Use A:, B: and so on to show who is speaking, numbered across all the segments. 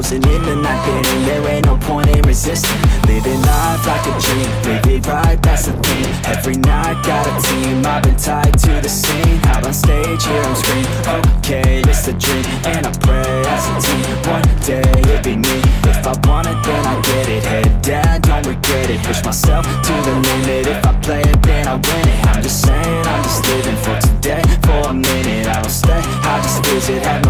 A: closing in the night inning There ain't no point in resisting. Living life like a dream Live right, that's the thing. Every night, got a team I've been tied to the scene. Out on stage, here I'm screaming Okay, it's a dream. And I pray as a team One day, it'll be me. If I want it, then I get it. Head down, don't regret it. Push myself to the limit. If I play it, then I win it. I'm just saying, I'm just living for today. For a minute, I don't stay. I just visit, have no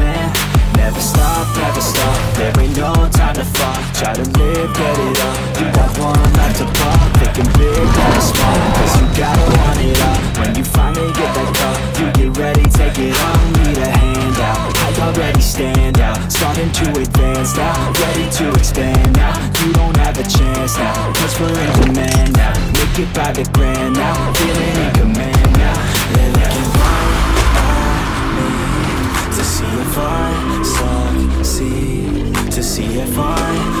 A: to advance now, ready to expand now. You don't have a chance now, cause we're in demand now. Make it by the grand now, feeling in command now. They're looking right. At me to see if I succeed, to see if I